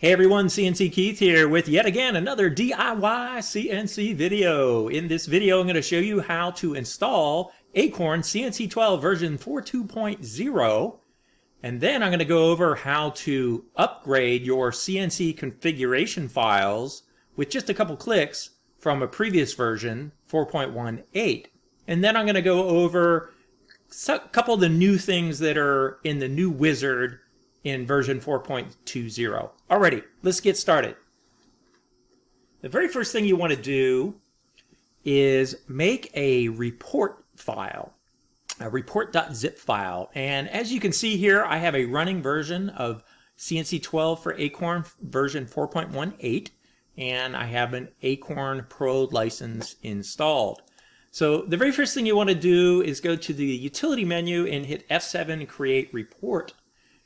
Hey everyone, CNC Keith here with yet again another DIY CNC video. In this video, I'm going to show you how to install Acorn CNC 12 version 4.2.0 and then I'm going to go over how to upgrade your CNC configuration files with just a couple clicks from a previous version 4.18. And then I'm going to go over a couple of the new things that are in the new wizard in version 4.20. Alrighty, let's get started. The very first thing you want to do is make a report file, a report.zip file. And as you can see here, I have a running version of CNC 12 for Acorn version 4.18, and I have an Acorn Pro license installed. So the very first thing you want to do is go to the utility menu and hit F7 create report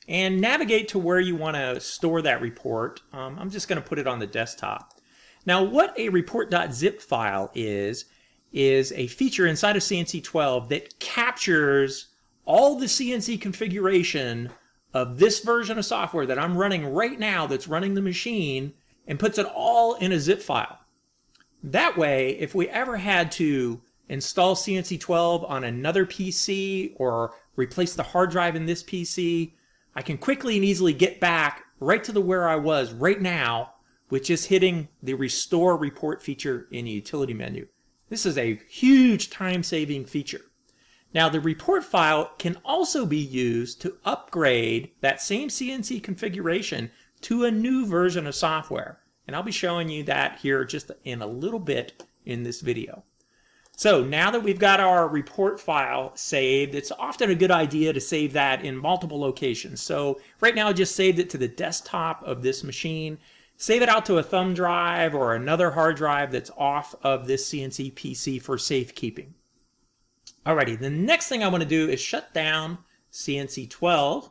and navigate to where you want to store that report. Um, I'm just going to put it on the desktop. Now, what a report.zip file is, is a feature inside of CNC 12 that captures all the CNC configuration of this version of software that I'm running right now that's running the machine and puts it all in a zip file. That way, if we ever had to install CNC 12 on another PC or replace the hard drive in this PC, I can quickly and easily get back right to the where I was right now with just hitting the restore report feature in the utility menu. This is a huge time-saving feature. Now the report file can also be used to upgrade that same CNC configuration to a new version of software. And I'll be showing you that here just in a little bit in this video. So now that we've got our report file saved, it's often a good idea to save that in multiple locations. So right now I just saved it to the desktop of this machine. Save it out to a thumb drive or another hard drive that's off of this CNC PC for safekeeping. Alrighty, the next thing I want to do is shut down CNC 12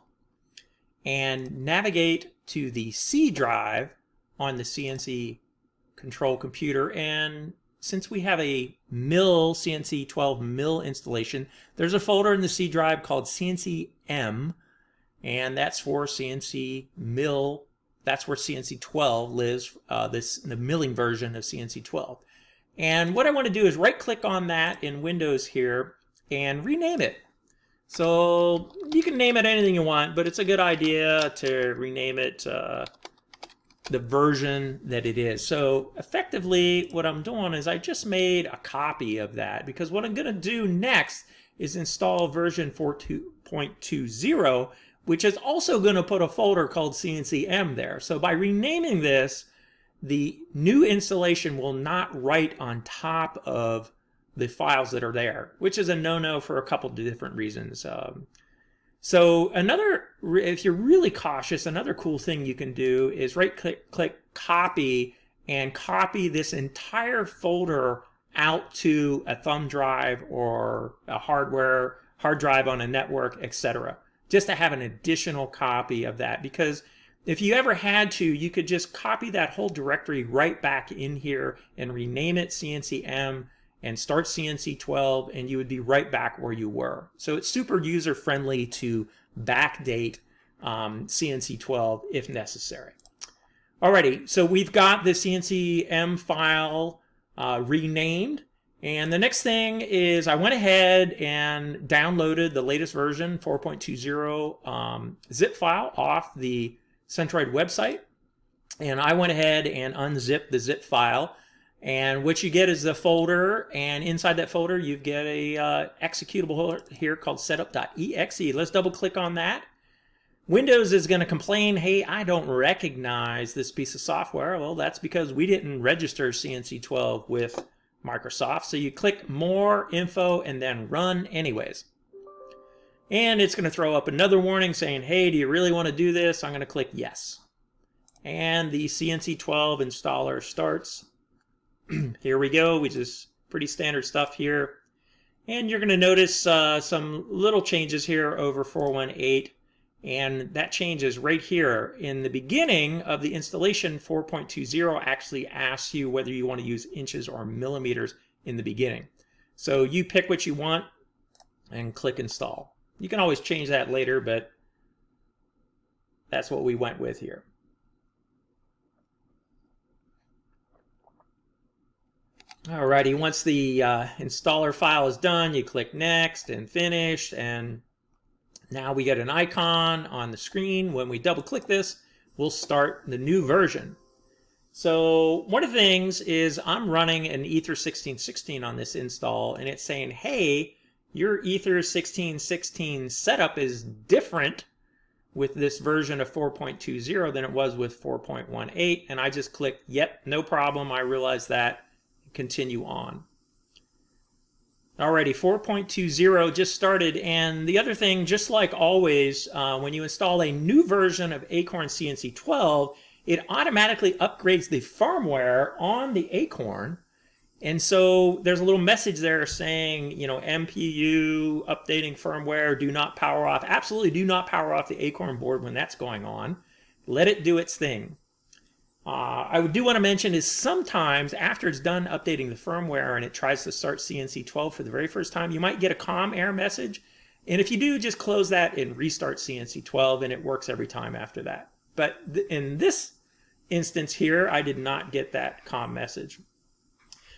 and navigate to the C drive on the CNC control computer and since we have a mill CNC 12 mill installation, there's a folder in the C drive called CNC M, and that's for CNC mill. That's where CNC 12 lives, uh, this the milling version of CNC 12. And what I want to do is right click on that in Windows here and rename it. So you can name it anything you want, but it's a good idea to rename it uh, the version that it is. So effectively what I'm doing is I just made a copy of that because what I'm going to do next is install version 4.20 which is also going to put a folder called CNCM there. So by renaming this, the new installation will not write on top of the files that are there, which is a no-no for a couple of different reasons. Um, so another, if you're really cautious, another cool thing you can do is right click, click copy and copy this entire folder out to a thumb drive or a hardware hard drive on a network, etc. Just to have an additional copy of that because if you ever had to, you could just copy that whole directory right back in here and rename it CNCM and start CNC 12 and you would be right back where you were. So it's super user friendly to backdate um, CNC 12 if necessary. Alrighty, so we've got the CNCM file uh, renamed. And the next thing is I went ahead and downloaded the latest version 4.20 um, zip file off the Centroid website. And I went ahead and unzipped the zip file. And what you get is the folder, and inside that folder you get a uh, executable here called setup.exe. Let's double click on that. Windows is going to complain, hey, I don't recognize this piece of software. Well, that's because we didn't register CNC12 with Microsoft. So you click more info and then run anyways. And it's going to throw up another warning saying, hey, do you really want to do this? I'm going to click yes. And the CNC12 installer starts. here we go, which is pretty standard stuff here. And you're going to notice uh, some little changes here over 418. And that changes right here. In the beginning of the installation, 4.20 actually asks you whether you want to use inches or millimeters in the beginning. So you pick what you want and click install. You can always change that later, but that's what we went with here. Alrighty, once the uh, installer file is done, you click next and finish and now we get an icon on the screen. When we double click this, we'll start the new version. So one of the things is I'm running an Ether 1616 on this install and it's saying, hey, your Ether 1616 setup is different with this version of 4.20 than it was with 4.18 and I just click yep no problem I realize that continue on. Alrighty, 4.20 just started, and the other thing, just like always, uh, when you install a new version of Acorn CNC 12, it automatically upgrades the firmware on the Acorn, and so there's a little message there saying, you know, MPU, updating firmware, do not power off. Absolutely do not power off the Acorn board when that's going on. Let it do its thing. Uh, I do want to mention is sometimes after it's done updating the firmware and it tries to start CNC 12 for the very first time, you might get a COM error message. And if you do, just close that and restart CNC 12 and it works every time after that. But th in this instance here, I did not get that COM message.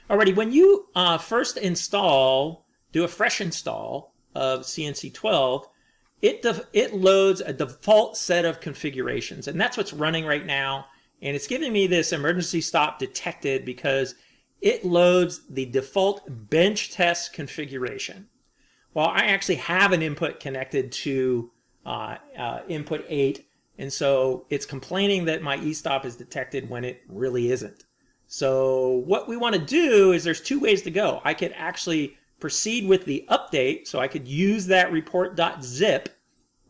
Alrighty, when you uh, first install, do a fresh install of CNC 12, it, it loads a default set of configurations. And that's what's running right now and it's giving me this emergency stop detected because it loads the default bench test configuration. Well, I actually have an input connected to uh, uh, input 8, and so it's complaining that my e-stop is detected when it really isn't. So what we want to do is there's two ways to go. I could actually proceed with the update, so I could use that report.zip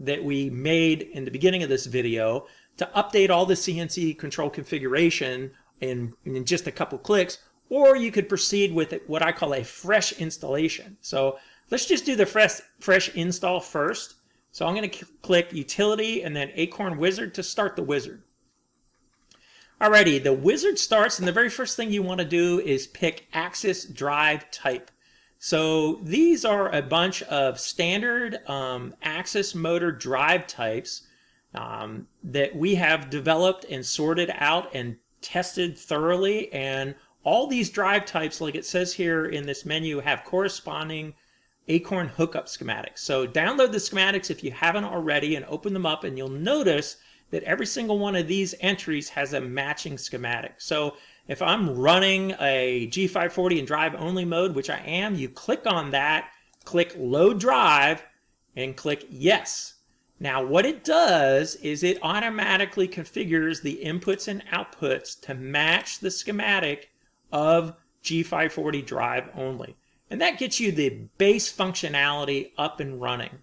that we made in the beginning of this video to update all the CNC control configuration in, in just a couple clicks, or you could proceed with what I call a fresh installation. So let's just do the fresh, fresh install first. So I'm going to click Utility and then Acorn Wizard to start the wizard. Alrighty, the wizard starts and the very first thing you want to do is pick Axis Drive Type. So these are a bunch of standard um, axis motor drive types um, that we have developed and sorted out and tested thoroughly. And all these drive types, like it says here in this menu, have corresponding Acorn hookup schematics. So download the schematics if you haven't already and open them up and you'll notice that every single one of these entries has a matching schematic. So if I'm running a G540 in drive only mode, which I am, you click on that, click load drive, and click yes. Now what it does is it automatically configures the inputs and outputs to match the schematic of G540 drive only. And that gets you the base functionality up and running.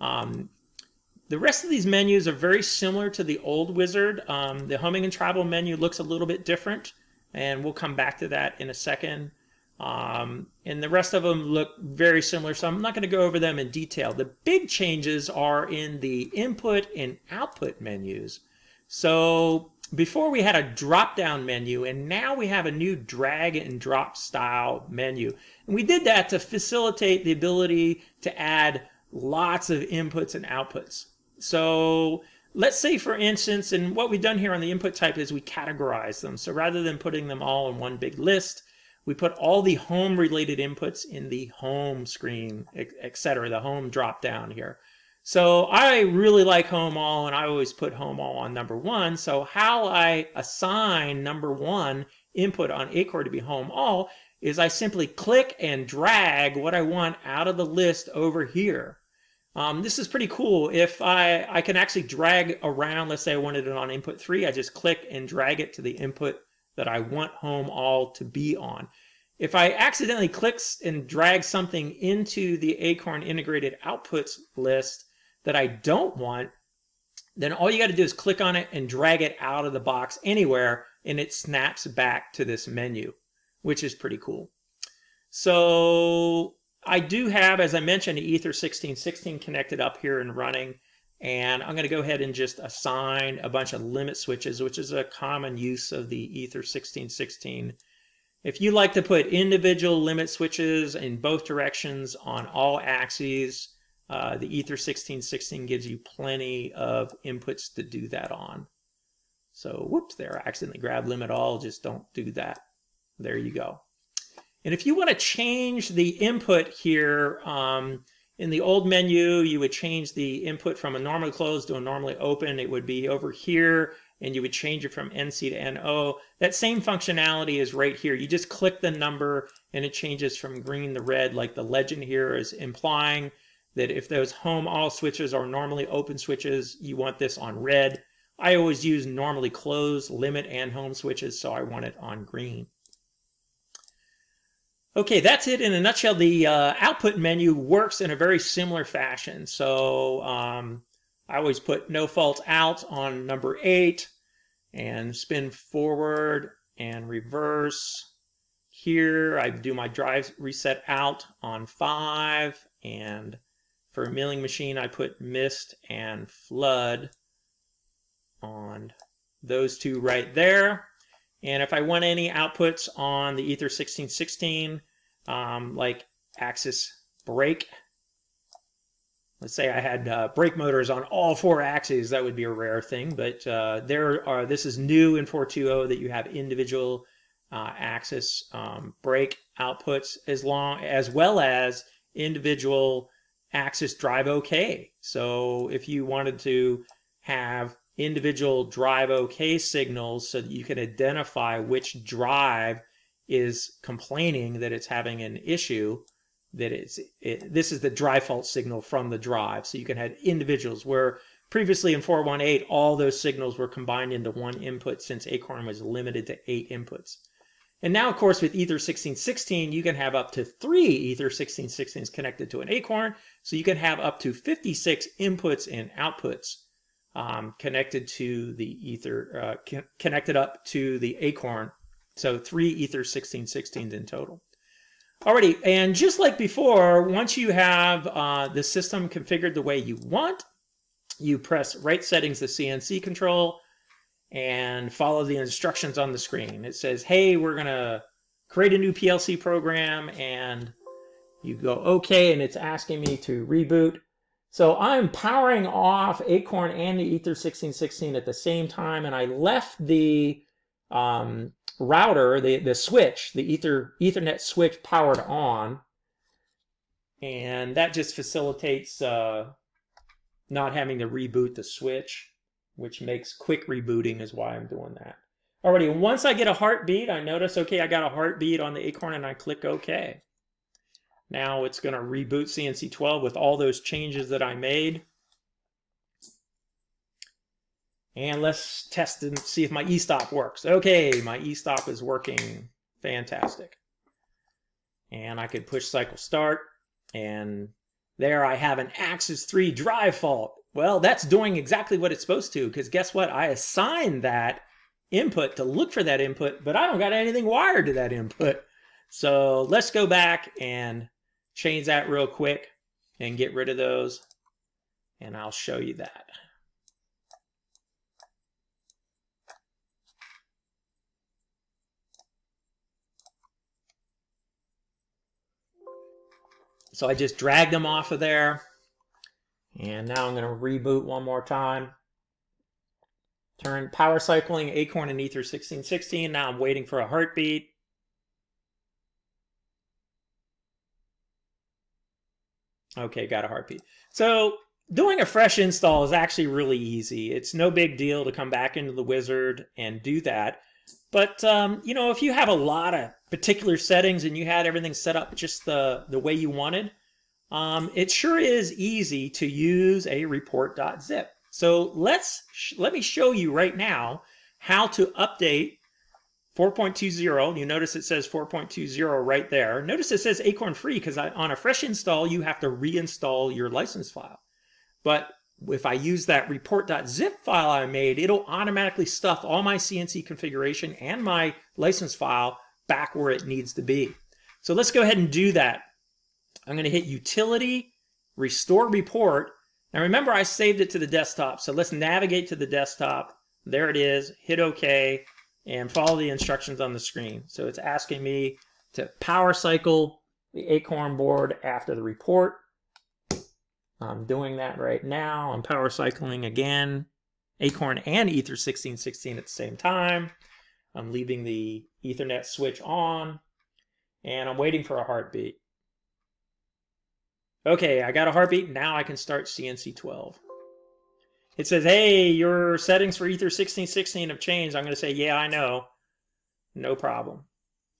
Um, the rest of these menus are very similar to the old wizard. Um, the homing and travel menu looks a little bit different, and we'll come back to that in a second. Um, and the rest of them look very similar, so I'm not going to go over them in detail. The big changes are in the input and output menus. So before we had a drop-down menu, and now we have a new drag and drop style menu. And we did that to facilitate the ability to add lots of inputs and outputs. So let's say, for instance, and what we've done here on the input type is we categorize them. So rather than putting them all in one big list, we put all the home related inputs in the home screen, etc. the home drop down here. So I really like home all and I always put home all on number one. So how I assign number one input on Acorn to be home all is I simply click and drag what I want out of the list over here. Um, this is pretty cool. If I, I can actually drag around, let's say I wanted it on input three, I just click and drag it to the input that I want home all to be on. If I accidentally click and drag something into the Acorn integrated outputs list that I don't want, then all you got to do is click on it and drag it out of the box anywhere and it snaps back to this menu, which is pretty cool. So I do have, as I mentioned, the Ether 1616 connected up here and running. And I'm going to go ahead and just assign a bunch of limit switches, which is a common use of the Ether 1616. If you like to put individual limit switches in both directions on all axes, uh, the Ether 1616 gives you plenty of inputs to do that on. So whoops, there, I accidentally grabbed limit all, just don't do that. There you go. And if you want to change the input here, um, in the old menu, you would change the input from a normally closed to a normally open. It would be over here, and you would change it from NC to NO. That same functionality is right here. You just click the number, and it changes from green to red, like the legend here is implying that if those home all switches are normally open switches, you want this on red. I always use normally closed, limit, and home switches, so I want it on green. Okay, that's it in a nutshell. The uh, output menu works in a very similar fashion. So um, I always put no fault out on number eight and spin forward and reverse. Here I do my drive reset out on five and for a milling machine I put mist and flood on those two right there. And if I want any outputs on the Ether 1616, um, like axis brake, let's say I had uh, brake motors on all four axes, that would be a rare thing. But uh, there are this is new in 420 that you have individual uh, axis um, brake outputs as long as well as individual axis drive OK. So if you wanted to have individual drive OK signals so that you can identify which drive is complaining that it's having an issue, that it's it, this is the drive fault signal from the drive. So you can have individuals where previously in 418 all those signals were combined into one input since Acorn was limited to eight inputs. And now, of course, with Ether 1616, you can have up to three Ether 1616s connected to an Acorn. So you can have up to 56 inputs and outputs um, connected to the Ether, uh, connected up to the Acorn. So three Ether 1616s in total. Alrighty, and just like before, once you have uh, the system configured the way you want, you press write settings the CNC control and follow the instructions on the screen. It says, hey, we're going to create a new PLC program and you go OK and it's asking me to reboot. So I'm powering off Acorn and the Ether 1616 at the same time, and I left the um, router, the, the switch, the Ether Ethernet switch powered on, and that just facilitates uh, not having to reboot the switch, which makes quick rebooting is why I'm doing that. Alrighty, once I get a heartbeat, I notice, okay, I got a heartbeat on the Acorn and I click OK. Now it's going to reboot CNC12 with all those changes that I made. And let's test and see if my e-stop works. Okay, my e-stop is working fantastic. And I could push cycle start. And there I have an Axis 3 drive fault. Well, that's doing exactly what it's supposed to, because guess what? I assigned that input to look for that input, but I don't got anything wired to that input. So let's go back and change that real quick and get rid of those. And I'll show you that. So I just dragged them off of there. And now I'm going to reboot one more time. Turn power cycling Acorn and Ether 1616. Now I'm waiting for a heartbeat. Okay, got a heartbeat. So doing a fresh install is actually really easy. It's no big deal to come back into the wizard and do that. But, um, you know, if you have a lot of particular settings and you had everything set up just the, the way you wanted, um, it sure is easy to use a report.zip. So let's let me show you right now how to update 4.20, you notice it says 4.20 right there. Notice it says Acorn free because on a fresh install, you have to reinstall your license file. But if I use that report.zip file I made, it'll automatically stuff all my CNC configuration and my license file back where it needs to be. So let's go ahead and do that. I'm going to hit Utility, Restore Report. Now remember I saved it to the desktop, so let's navigate to the desktop. There it is, hit OK and follow the instructions on the screen. So it's asking me to power cycle the Acorn board after the report. I'm doing that right now. I'm power cycling again, Acorn and Ether 1616 at the same time. I'm leaving the Ethernet switch on. And I'm waiting for a heartbeat. Okay, I got a heartbeat. Now I can start CNC 12. It says, hey, your settings for Ether 1616 have changed. I'm going to say, yeah, I know. No problem.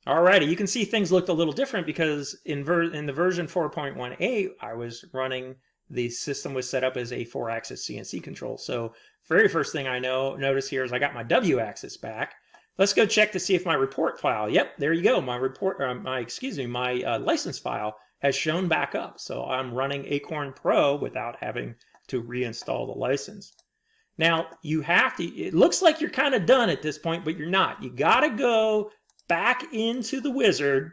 Alrighty, you can see things looked a little different because in, in the version 4.18, I was running, the system was set up as a four-axis CNC control. So very first thing I know notice here is I got my W-axis back. Let's go check to see if my report file, yep, there you go. My report, uh, my, excuse me, my uh, license file has shown back up. So I'm running Acorn Pro without having to reinstall the license. Now, you have to, it looks like you're kind of done at this point, but you're not. You got to go back into the wizard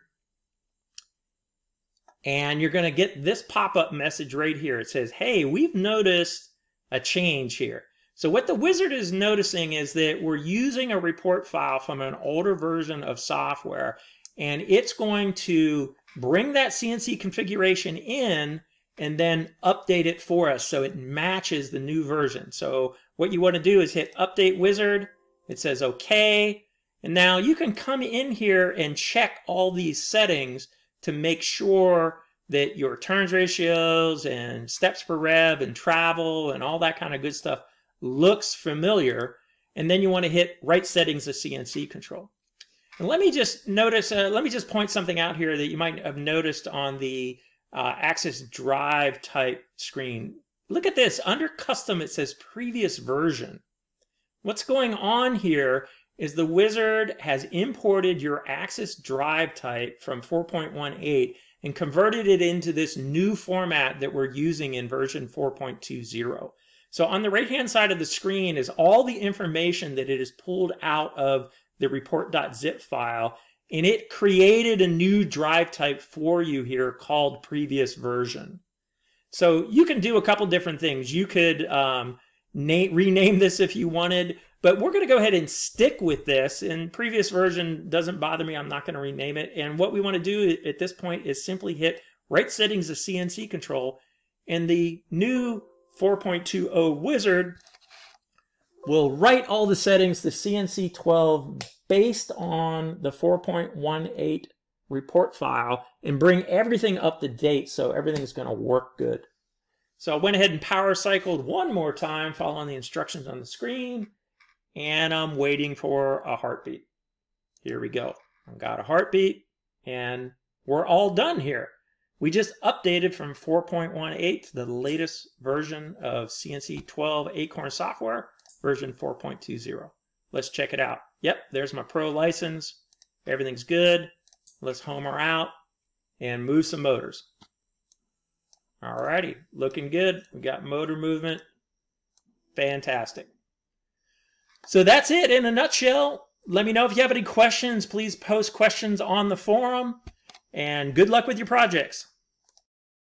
and you're going to get this pop-up message right here. It says, hey, we've noticed a change here. So what the wizard is noticing is that we're using a report file from an older version of software and it's going to bring that CNC configuration in and then update it for us so it matches the new version. So what you want to do is hit update wizard. It says okay. And now you can come in here and check all these settings to make sure that your turns ratios and steps per rev and travel and all that kind of good stuff looks familiar. And then you want to hit write settings of CNC control. And let me just notice, uh, let me just point something out here that you might have noticed on the uh, Axis Drive type screen. Look at this. Under custom, it says previous version. What's going on here is the wizard has imported your Axis drive type from 4.18 and converted it into this new format that we're using in version 4.20. So on the right-hand side of the screen is all the information that it has pulled out of the report.zip file, and it created a new drive type for you here called previous version. So you can do a couple different things. You could um, rename this if you wanted, but we're going to go ahead and stick with this. And previous version doesn't bother me. I'm not going to rename it. And what we want to do at this point is simply hit write settings of CNC control. And the new 4.20 wizard will write all the settings to CNC 12 based on the 4.18 report file and bring everything up to date so everything's going to work good. So I went ahead and power cycled one more time following the instructions on the screen and I'm waiting for a heartbeat. Here we go. I've got a heartbeat and we're all done here. We just updated from 4.18 to the latest version of CNC 12 Acorn software, version 4.20. Let's check it out. Yep, there's my pro license. Everything's good. Let's homer out and move some motors. Alrighty, looking good. We got motor movement. Fantastic. So that's it in a nutshell. Let me know if you have any questions. Please post questions on the forum. And good luck with your projects.